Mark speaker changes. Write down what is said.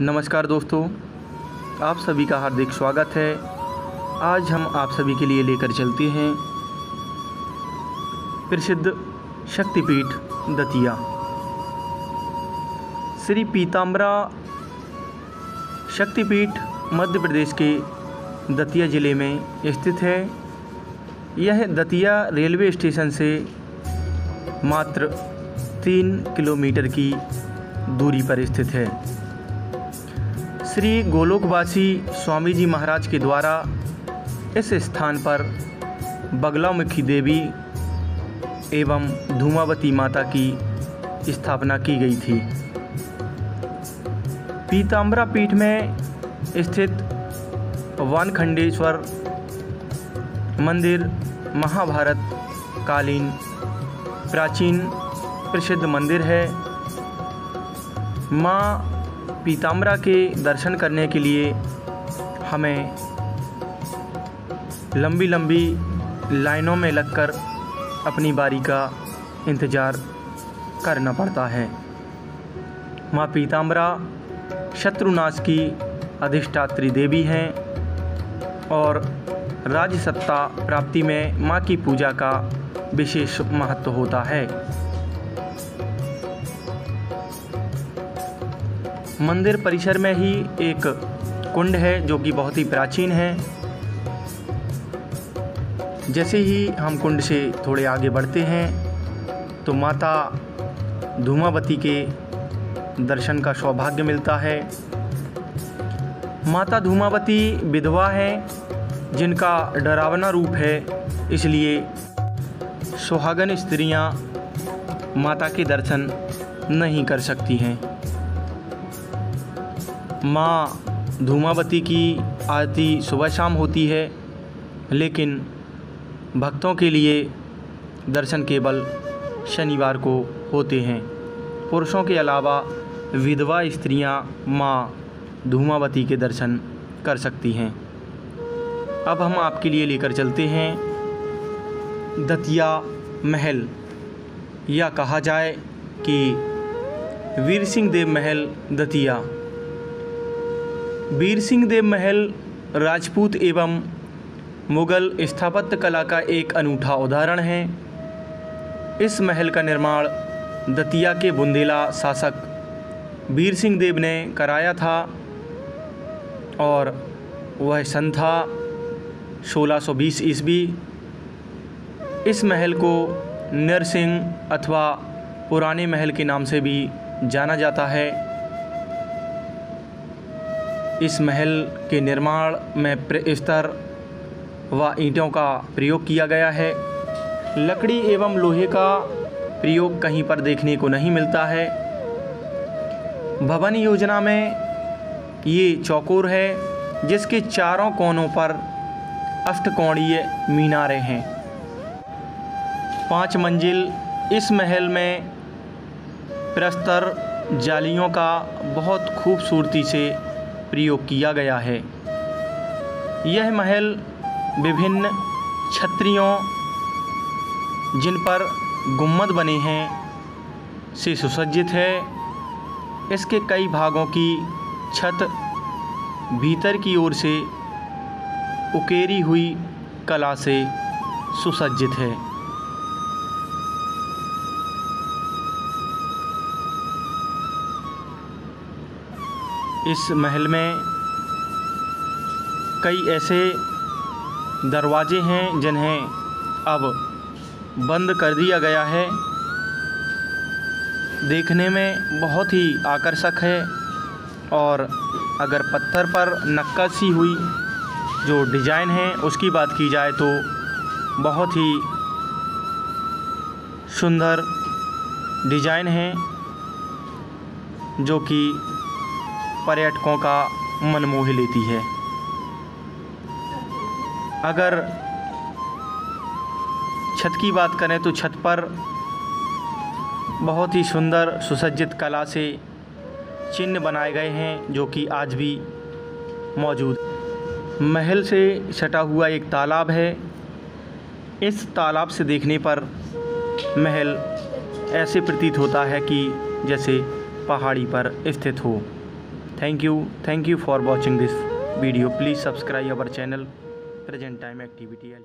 Speaker 1: नमस्कार दोस्तों, आप सभी का हार्दिक स्वागत है। आज हम आप सभी के लिए लेकर चलते हैं प्रसिद्ध शक्तिपीठ दतिया। श्री पीताम्बरा शक्तिपीठ मध्य प्रदेश के दतिया ज़िले में स्थित है। यह दतिया रेलवे स्टेशन से मात्र तीन किलोमीटर की दूरी पर स्थित है। श्री गोलोकवासी स्वामी जी महाराज के द्वारा इस स्थान पर बगलामुखी देवी एवं धूमावती माता की स्थापना की गई थी। पीताम्बरा पीठ में स्थित वानखंडेश्वर मंदिर महाभारत कालीन प्राचीन प्रसिद्ध मंदिर है। माँ पीताम्बरा के दर्शन करने के लिए हमें लंबी लंबी लाइनों में लगकर अपनी बारी का इंतज़ार करना पड़ता है। माँ पीताम्बरा शत्रुनाश की अधिष्ठात्री देवी हैं और राज्य सत्ता प्राप्ति में माँ की पूजा का विशेष महत्व होता है। मंदिर परिसर में ही एक कुंड है, जो कि बहुत ही प्राचीन है। जैसे ही हम कुंड से थोड़े आगे बढ़ते हैं तो माता धूमावती के दर्शन का सौभाग्य मिलता है। माता धूमावती विधवा है, जिनका डरावना रूप है, इसलिए सुहागन स्त्रियाँ माता के दर्शन नहीं कर सकती हैं। माँ धूमावती की आरती सुबह शाम होती है, लेकिन भक्तों के लिए दर्शन केवल शनिवार को होते हैं। पुरुषों के अलावा विधवा स्त्रियाँ माँ धूमावती के दर्शन कर सकती हैं। अब हम आपके लिए लेकर चलते हैं। दतिया महल। या कहा जाए कि वीर सिंह देव महल दतिया। वीर सिंह देव महल, राजपूत एवं मुग़ल स्थापत्य कला का एक अनूठा उदाहरण है। इस महल का निर्माण दतिया के बुंदेला शासक वीर सिंह देव ने कराया था और वह सन था 1620 ईस्वी। इस महल को नरसिंह अथवा पुराने महल के नाम से भी जाना जाता है। इस महल के निर्माण में स्तर व ईंटों का प्रयोग किया गया है। लकड़ी एवं लोहे का प्रयोग कहीं पर देखने को नहीं मिलता है। भवन योजना में ये चौकोर है, जिसके चारों कोनों पर अष्टकोणीय मीनारे हैं। पाँच मंजिल इस महल में प्रस्तर जालियों का बहुत खूबसूरती से प्रयोग किया गया है। यह महल विभिन्न छत्रियों जिन पर गुम्मद बने हैं से सुसज्जित है। इसके कई भागों की छत भीतर की ओर से उकेरी हुई कला से सुसज्जित है। इस महल में कई ऐसे दरवाजे हैं जिन्हें अब बंद कर दिया गया है। देखने में बहुत ही आकर्षक है और अगर पत्थर पर नक्काशी हुई जो डिज़ाइन है उसकी बात की जाए तो बहुत ही सुंदर डिज़ाइन है जो कि पर्यटकों का मन मोह लेती है। अगर छत की बात करें तो छत पर बहुत ही सुंदर सुसज्जित कला से चिन्ह बनाए गए हैं, जो कि आज भी मौजूद महल से सटा हुआ एक तालाब है। इस तालाब से देखने पर महल ऐसे प्रतीत होता है कि जैसे पहाड़ी पर स्थित हो। Thank you thank you for watching this video please subscribe our channel present time activity L